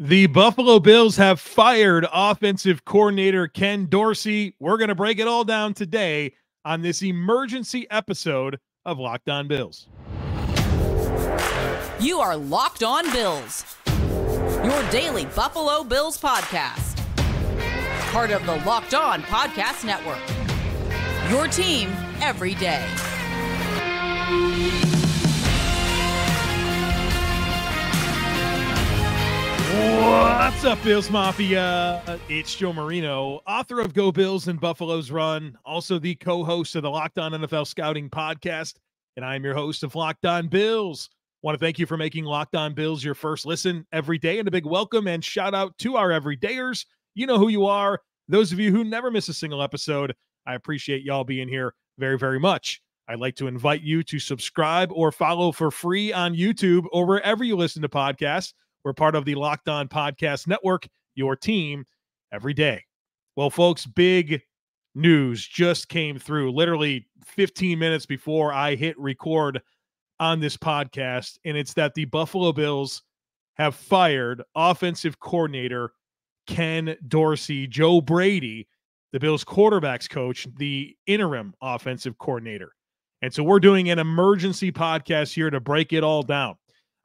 The Buffalo Bills have fired offensive coordinator Ken Dorsey. We're going to break it all down today on this emergency episode of Locked On Bills. You are Locked On Bills, your daily Buffalo Bills podcast. Part of the Locked On Podcast Network. Your team every day. What's up, Bills Mafia? It's Joe Marino, author of Go Bills and Buffalo's Run, also the co host of the Locked On NFL Scouting podcast. And I'm your host of Locked On Bills. Want to thank you for making Locked On Bills your first listen every day and a big welcome and shout out to our everydayers. You know who you are. Those of you who never miss a single episode, I appreciate y'all being here very, very much. I'd like to invite you to subscribe or follow for free on YouTube or wherever you listen to podcasts. We're part of the Locked On Podcast Network, your team every day. Well, folks, big news just came through literally 15 minutes before I hit record on this podcast, and it's that the Buffalo Bills have fired offensive coordinator Ken Dorsey, Joe Brady, the Bills quarterbacks coach, the interim offensive coordinator. And so we're doing an emergency podcast here to break it all down.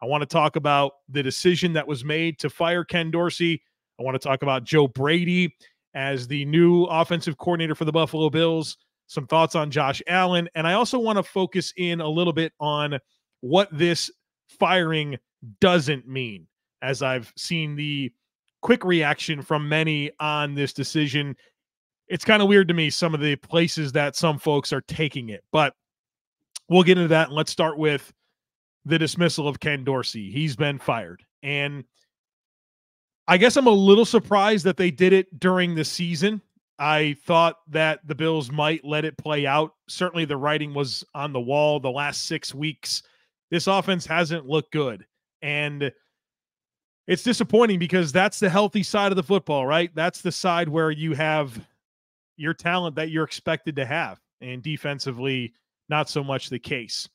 I want to talk about the decision that was made to fire Ken Dorsey. I want to talk about Joe Brady as the new offensive coordinator for the Buffalo Bills, some thoughts on Josh Allen, and I also want to focus in a little bit on what this firing doesn't mean, as I've seen the quick reaction from many on this decision. It's kind of weird to me, some of the places that some folks are taking it, but we'll get into that. And let's start with the dismissal of Ken Dorsey. He's been fired. And I guess I'm a little surprised that they did it during the season. I thought that the Bills might let it play out. Certainly the writing was on the wall the last 6 weeks. This offense hasn't looked good. And it's disappointing because that's the healthy side of the football, right? That's the side where you have your talent that you're expected to have. And defensively, not so much the case.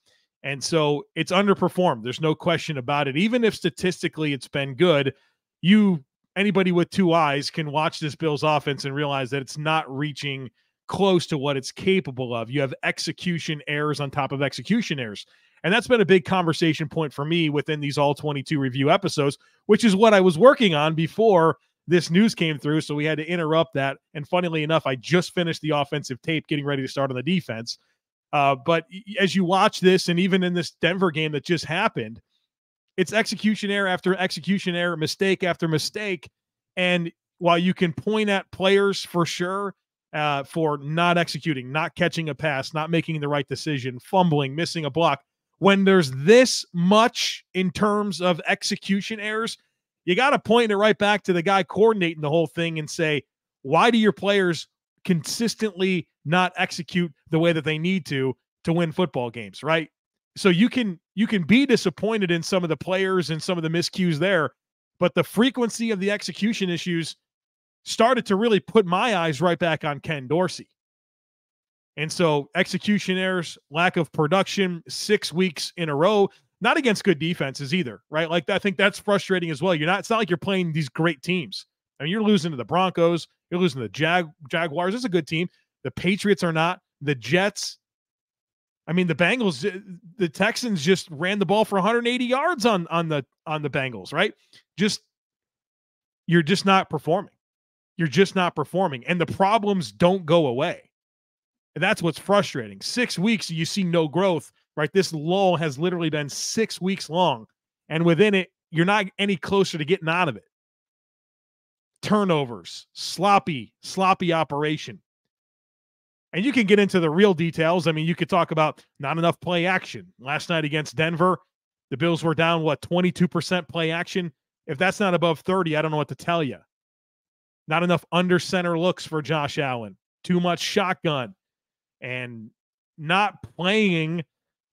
And so it's underperformed. There's no question about it. Even if statistically it's been good, you anybody with two eyes can watch this Bills offense and realize that it's not reaching close to what it's capable of. You have execution errors on top of execution errors. And that's been a big conversation point for me within these all 22 review episodes, which is what I was working on before this news came through. So we had to interrupt that. And funnily enough, I just finished the offensive tape getting ready to start on the defense. Uh, but as you watch this, and even in this Denver game that just happened, it's execution error after execution error, mistake after mistake. And while you can point at players for sure uh, for not executing, not catching a pass, not making the right decision, fumbling, missing a block, when there's this much in terms of execution errors, you got to point it right back to the guy coordinating the whole thing and say, why do your players consistently not execute the way that they need to to win football games, right? So you can you can be disappointed in some of the players and some of the miscues there, but the frequency of the execution issues started to really put my eyes right back on Ken Dorsey. And so execution errors, lack of production, six weeks in a row, not against good defenses either, right? Like I think that's frustrating as well. You're not, it's not like you're playing these great teams. I mean, you're losing to the Broncos, you're losing the Jag Jaguars. It's a good team. The Patriots are not. The Jets. I mean, the Bengals, uh, the Texans just ran the ball for 180 yards on on the on the Bengals, right? Just you're just not performing. You're just not performing, and the problems don't go away. And that's what's frustrating. Six weeks, you see no growth, right? This lull has literally been six weeks long, and within it, you're not any closer to getting out of it turnovers, sloppy, sloppy operation. And you can get into the real details. I mean, you could talk about not enough play action. Last night against Denver, the Bills were down, what, 22% play action? If that's not above 30, I don't know what to tell you. Not enough under center looks for Josh Allen. Too much shotgun. And not playing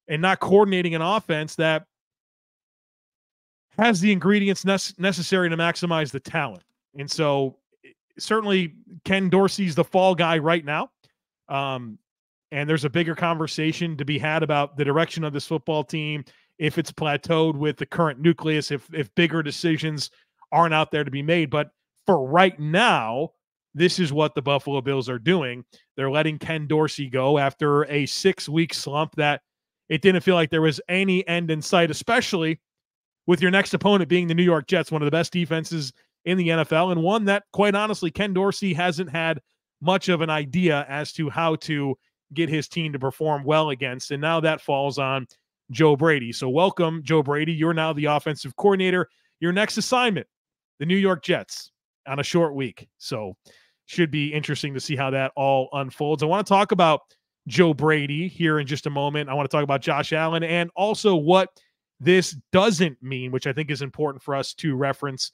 and not coordinating an offense that has the ingredients necessary to maximize the talent. And so certainly Ken Dorsey's the fall guy right now. Um, and there's a bigger conversation to be had about the direction of this football team, if it's plateaued with the current nucleus, if if bigger decisions aren't out there to be made. But for right now, this is what the Buffalo Bills are doing. They're letting Ken Dorsey go after a six week slump that it didn't feel like there was any end in sight, especially with your next opponent being the New York Jets, one of the best defenses in the NFL, and one that, quite honestly, Ken Dorsey hasn't had much of an idea as to how to get his team to perform well against. And now that falls on Joe Brady. So, welcome, Joe Brady. You're now the offensive coordinator. Your next assignment, the New York Jets, on a short week. So, should be interesting to see how that all unfolds. I want to talk about Joe Brady here in just a moment. I want to talk about Josh Allen and also what this doesn't mean, which I think is important for us to reference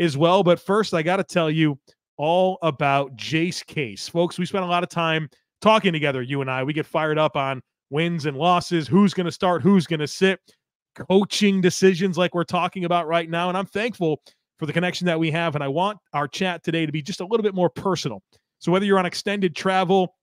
as well. But first, I got to tell you all about Jase Case. Folks, we spent a lot of time talking together, you and I. We get fired up on wins and losses, who's going to start, who's going to sit, coaching decisions like we're talking about right now. And I'm thankful for the connection that we have. And I want our chat today to be just a little bit more personal. So whether you're on extended travel,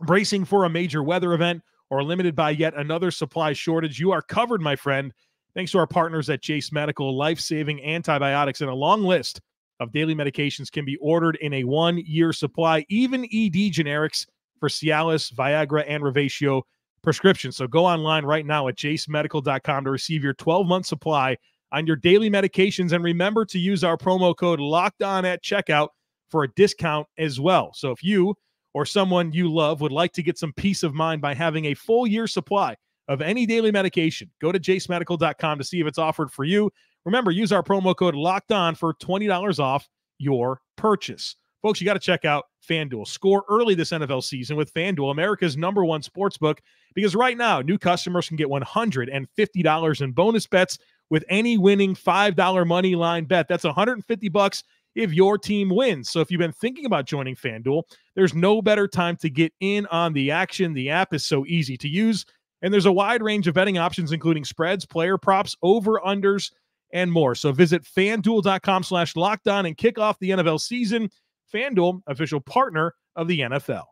bracing for a major weather event, or limited by yet another supply shortage, you are covered, my friend. Thanks to our partners at Jase Medical, life saving antibiotics and a long list of daily medications can be ordered in a one year supply, even ED generics for Cialis, Viagra, and Revatio prescriptions. So go online right now at jasemedical.com to receive your 12 month supply on your daily medications. And remember to use our promo code locked on at checkout for a discount as well. So if you or someone you love would like to get some peace of mind by having a full year supply of any daily medication, go to jasemedical.com to see if it's offered for you. Remember, use our promo code locked on for $20 off your purchase. Folks, you got to check out FanDuel. Score early this NFL season with FanDuel, America's number one sports book, because right now, new customers can get $150 in bonus bets with any winning $5 money line bet. That's 150 bucks if your team wins. So if you've been thinking about joining FanDuel, there's no better time to get in on the action. The app is so easy to use, and there's a wide range of betting options, including spreads, player props, over-unders, and more. So visit fanduel.com slash lockdown and kick off the NFL season. FanDuel, official partner of the NFL.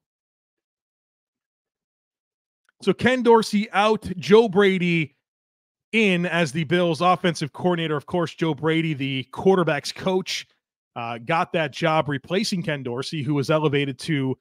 So Ken Dorsey out, Joe Brady in as the Bills offensive coordinator. Of course, Joe Brady, the quarterback's coach, uh, got that job replacing Ken Dorsey, who was elevated to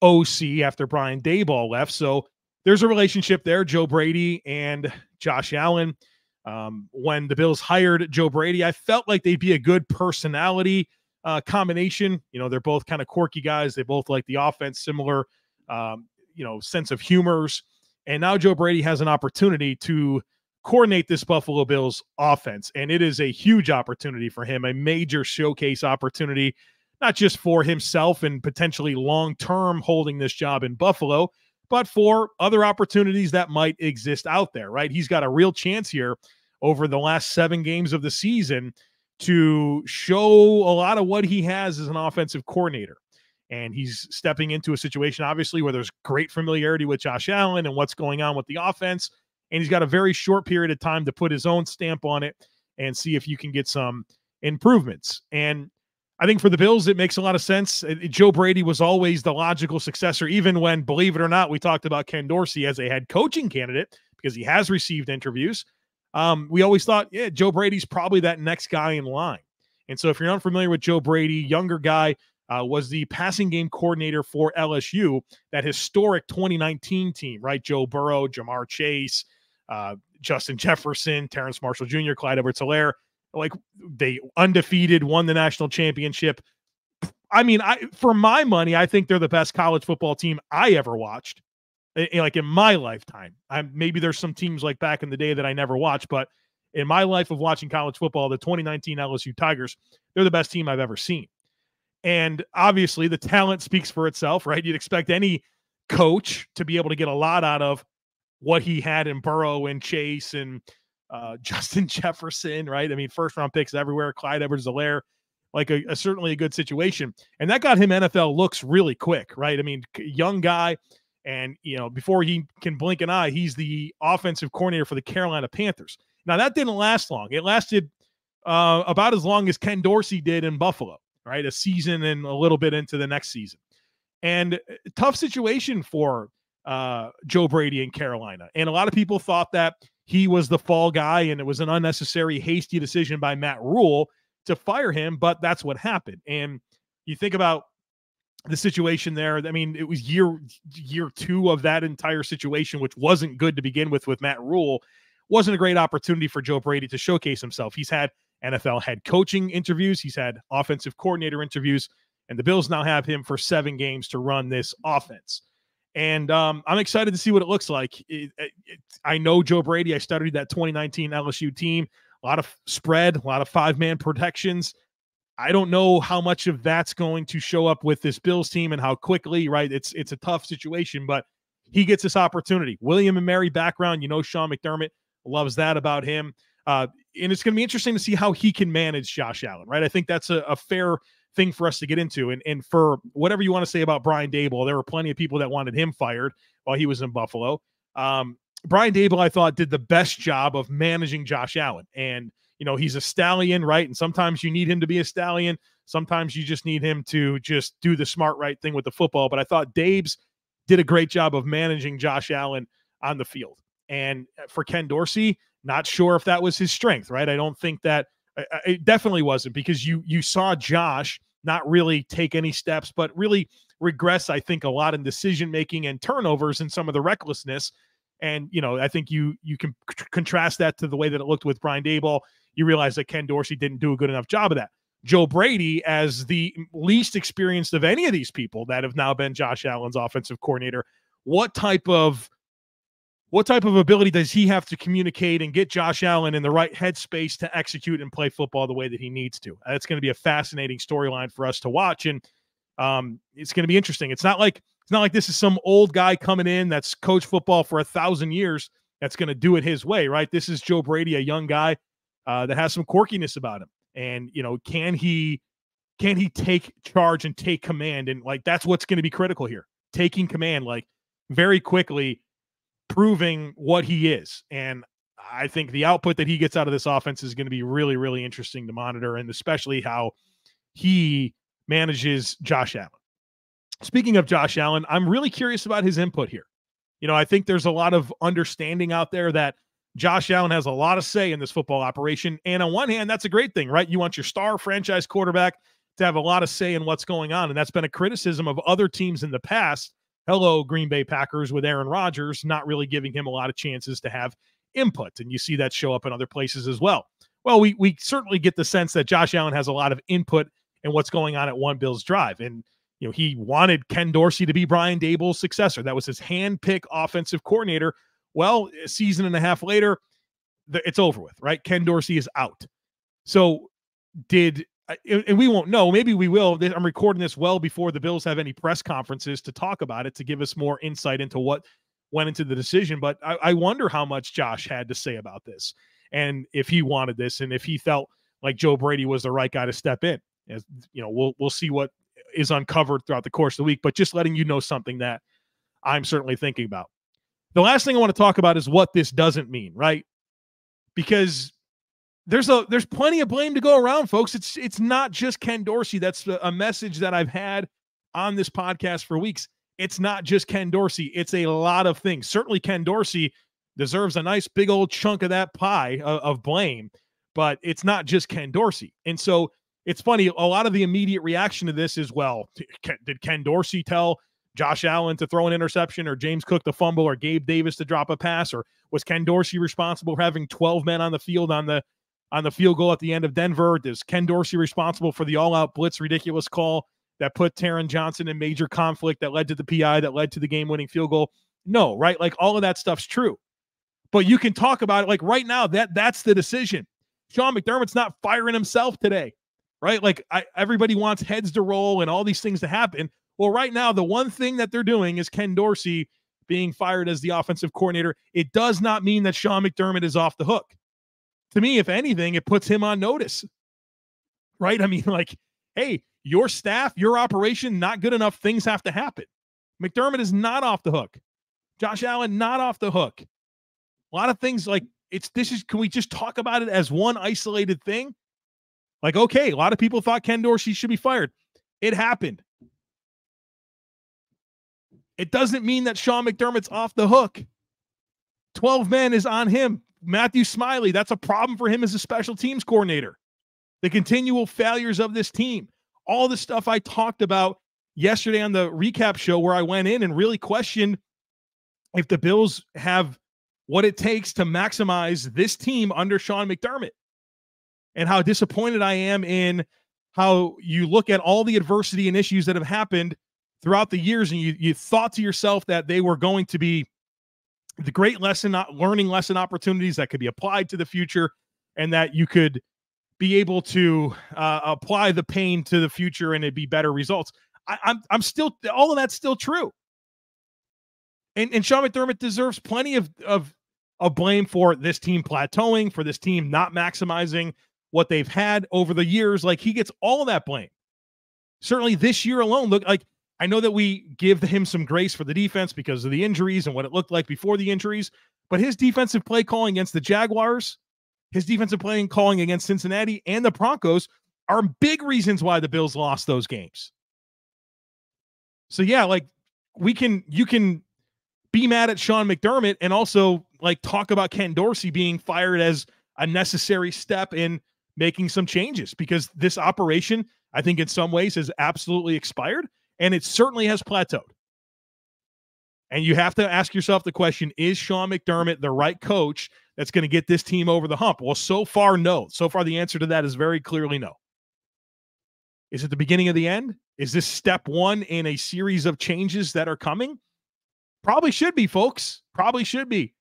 OC after Brian Daboll left. So there's a relationship there, Joe Brady and Josh Allen. Um, when the Bills hired Joe Brady, I felt like they'd be a good personality uh, combination. You know, they're both kind of quirky guys. They both like the offense, similar, um, you know, sense of humors. And now Joe Brady has an opportunity to coordinate this Buffalo Bills offense. And it is a huge opportunity for him, a major showcase opportunity, not just for himself and potentially long term holding this job in Buffalo, but for other opportunities that might exist out there, right? He's got a real chance here over the last seven games of the season to show a lot of what he has as an offensive coordinator. And he's stepping into a situation, obviously, where there's great familiarity with Josh Allen and what's going on with the offense and he's got a very short period of time to put his own stamp on it and see if you can get some improvements. And I think for the Bills, it makes a lot of sense. Joe Brady was always the logical successor, even when, believe it or not, we talked about Ken Dorsey as a head coaching candidate because he has received interviews. Um, we always thought, yeah, Joe Brady's probably that next guy in line. And so, if you're not familiar with Joe Brady, younger guy, uh, was the passing game coordinator for LSU, that historic 2019 team, right? Joe Burrow, Ja'Marr Chase, uh, Justin Jefferson, Terrace Marshall Jr., Clyde Edwards Helaire. Like they undefeated, won the national championship. I mean, I for my money, I think they're the best college football team I ever watched. Like in my lifetime, I maybe there's some teams like back in the day that I never watched, but in my life of watching college football, the 2019 LSU Tigers, they're the best team I've ever seen. And obviously, the talent speaks for itself, right? You'd expect any coach to be able to get a lot out of what he had in Burrow and Chase and uh, Justin Jefferson, right? I mean, first round picks everywhere. Clyde Edwards Helaire, like a, a, certainly a good situation. And that got him NFL looks really quick, right? I mean, young guy. And, you know, before he can blink an eye, he's the offensive coordinator for the Carolina Panthers. Now, that didn't last long. It lasted uh, about as long as Ken Dorsey did in Buffalo, right? A season and a little bit into the next season. And uh, tough situation for uh, Joe Brady in Carolina. And a lot of people thought that he was the fall guy and it was an unnecessary, hasty decision by Matt Rhule to fire him, but that's what happened. And you think about the situation there. I mean, it was year year two of that entire situation, which wasn't good to begin with with Matt Rhule. Wasn't a great opportunity for Joe Brady to showcase himself. He's had NFL head coaching interviews, he's had offensive coordinator interviews, and the Bills now have him for seven games to run this offense. And um, I'm excited to see what it looks like. It, it, it, I know Joe Brady. I studied that 2019 LSU team. A lot of spread, a lot of five man protections. I don't know how much of that's going to show up with this Bills team and how quickly, right? It's it's a tough situation, but he gets this opportunity. William and Mary background, you know, Sean McDermott loves that about him. Uh, and it's going to be interesting to see how he can manage Josh Allen, right? I think that's a, a fair thing for us to get into. And and for whatever you want to say about Brian Daboll, there were plenty of people that wanted him fired while he was in Buffalo. Um, Brian Daboll, I thought, did the best job of managing Josh Allen. And you know, he's a stallion, right? And sometimes you need him to be a stallion. Sometimes you just need him to just do the smart, right thing with the football. But I thought Dabes did a great job of managing Josh Allen on the field. And uh, for Ken Dorsey, not sure if that was his strength, right? I don't think that it definitely wasn't because you you saw Josh not really take any steps, but really regress, I think, a lot in decision making and turnovers and some of the recklessness. And you know, I think you you can contrast that to the way that it looked with Brian Daboll you realize that Ken Dorsey didn't do a good enough job of that. Joe Brady, as the least experienced of any of these people that have now been Josh Allen's offensive coordinator, what type of what type of ability does he have to communicate and get Josh Allen in the right headspace to execute and play football the way that he needs to? That's going to be a fascinating storyline for us to watch, and um, it's going to be interesting. It's not like it's not like this is some old guy coming in that's coached football for a thousand years that's going to do it his way, right? This is Joe Brady, a young guy uh, that has some quirkiness about him. And you know, can he can he take charge and take command? And like that's what's going to be critical here. Taking command, like very quickly, proving what he is. And I think the output that he gets out of this offense is going to be really, really interesting to monitor, and especially how he manages Josh Allen. Speaking of Josh Allen, I'm really curious about his input here. You know, I think there's a lot of understanding out there that Josh Allen has a lot of say in this football operation. And on one hand, that's a great thing, right? You want your star franchise quarterback to have a lot of say in what's going on. And that's been a criticism of other teams in the past. Hello, Green Bay Packers with Aaron Rodgers, not really giving him a lot of chances to have input. And you see that show up in other places as well. Well, we, we certainly get the sense that Josh Allen has a lot of input in what's going on at One Bills Drive. And, you know, he wanted Ken Dorsey to be Brian Daboll's successor. That was his hand-pick offensive coordinator well, a season and a half later, it's over with, right? Ken Dorsey is out. So, did and we won't know. Maybe we will. I'm recording this well before the Bills have any press conferences to talk about it to give us more insight into what went into the decision. But I, I wonder how much Josh had to say about this and if he wanted this and if he felt like Joe Brady was the right guy to step in. As you know, we'll we'll see what is uncovered throughout the course of the week. But just letting you know something that I'm certainly thinking about. The last thing I want to talk about is what this doesn't mean, right? Because there's a there's plenty of blame to go around, folks. It's it's not just Ken Dorsey. That's a message that I've had on this podcast for weeks. It's not just Ken Dorsey. It's a lot of things. Certainly, Ken Dorsey deserves a nice big old chunk of that pie of, of blame, but it's not just Ken Dorsey. And so it's funny. A lot of the immediate reaction to this is, well, did Ken Dorsey tell Josh Allen to throw an interception or James Cook to fumble or Gabe Davis to drop a pass or was Ken Dorsey responsible for having 12 men on the field on the on the field goal at the end of Denver? Is Ken Dorsey responsible for the all-out blitz ridiculous call that put Taron Johnson in major conflict that led to the PI that led to the game-winning field goal? No, right? Like all of that stuff's true. But you can talk about it like right now that that's the decision. Sean McDermott's not firing himself today. Right? Like I, everybody wants heads to roll and all these things to happen. Well, right now, the one thing that they're doing is Ken Dorsey being fired as the offensive coordinator. It does not mean that Sean McDermott is off the hook. To me, if anything, it puts him on notice. Right? I mean, like, hey, your staff, your operation, not good enough. Things have to happen. McDermott is not off the hook. Josh Allen, not off the hook. A lot of things like it's this is can we just talk about it as one isolated thing? Like, okay, a lot of people thought Ken Dorsey should be fired. It happened. It doesn't mean that Sean McDermott's off the hook. 12 men is on him. Matthew Smiley, that's a problem for him as a special teams coordinator. the continual failures of this team, all the stuff I talked about yesterday on the recap show where I went in and really questioned if the Bills have what it takes to maximize this team under Sean McDermott and how disappointed I am in how you look at all the adversity and issues that have happened throughout the years and you you thought to yourself that they were going to be the great lesson learning lesson opportunities that could be applied to the future and that you could be able to uh, apply the pain to the future and it'd be better results. I, I'm I'm still all of that's still true. And and Sean McDermott deserves plenty of of of blame for this team plateauing for this team not maximizing what they've had over the years. Like he gets all that blame. Certainly this year alone look like I know that we give him some grace for the defense because of the injuries and what it looked like before the injuries, but his defensive play calling against the Jaguars, his defensive play calling against Cincinnati and the Broncos are big reasons why the Bills lost those games. So yeah, like we can you can be mad at Sean McDermott and also like talk about Ken Dorsey being fired as a necessary step in making some changes because this operation I think in some ways has absolutely expired and it certainly has plateaued. And you have to ask yourself the question is Sean McDermott the right coach that's going to get this team over the hump? Well, so far, no. So far, the answer to that is very clearly no. Is it the beginning of the end? Is this step one in a series of changes that are coming? Probably should be, folks. Probably should be.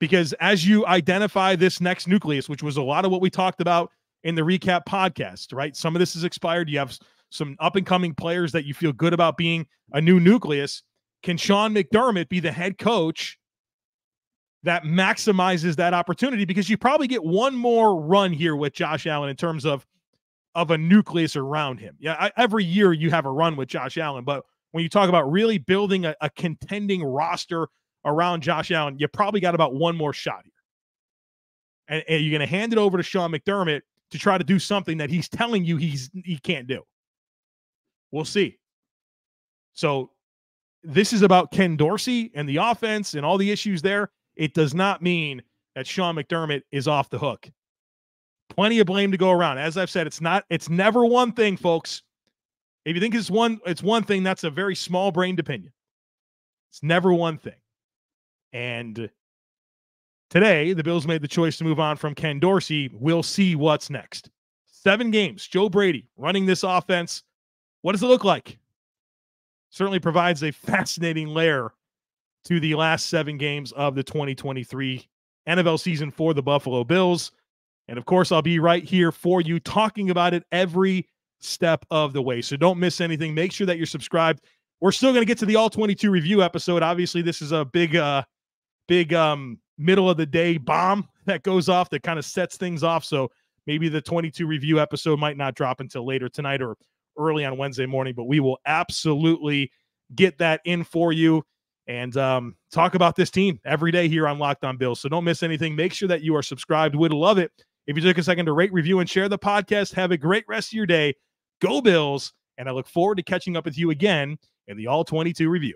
Because as you identify this next nucleus, which was a lot of what we talked about in the recap podcast, right? Some of this is expired. You have some up and coming players that you feel good about being a new nucleus. Can Sean McDermott be the head coach that maximizes that opportunity? Because you probably get one more run here with Josh Allen in terms of of a nucleus around him. Yeah, I, every year you have a run with Josh Allen, but when you talk about really building a, a contending roster around Josh Allen, you probably got about one more shot here. And, and you're going to hand it over to Sean McDermott to try to do something that he's telling you he's he can't do. We'll see. So this is about Ken Dorsey and the offense and all the issues there. It does not mean that Sean McDermott is off the hook. Plenty of blame to go around. As I've said, it's not, it's never one thing, folks. If you think it's one, it's one thing, that's a very small brained opinion. It's never one thing. And today, the Bills made the choice to move on from Ken Dorsey. We'll see what's next. Seven games, Joe Brady running this offense what does it look like? Certainly provides a fascinating layer to the last seven games of the 2023 NFL season for the Buffalo Bills. And of course, I'll be right here for you talking about it every step of the way. So don't miss anything. Make sure that you're subscribed. We're still going to get to the all 22 review episode. Obviously, this is a big uh big um middle of the day bomb that goes off that kind of sets things off. So maybe the 22 review episode might not drop until later tonight or early on Wednesday morning, but we will absolutely get that in for you and um, talk about this team every day here on Locked On Bills. So don't miss anything. Make sure that you are subscribed. Would love it if you took a second to rate, review, and share the podcast. Have a great rest of your day. Go Bills. And I look forward to catching up with you again in the All 22 review.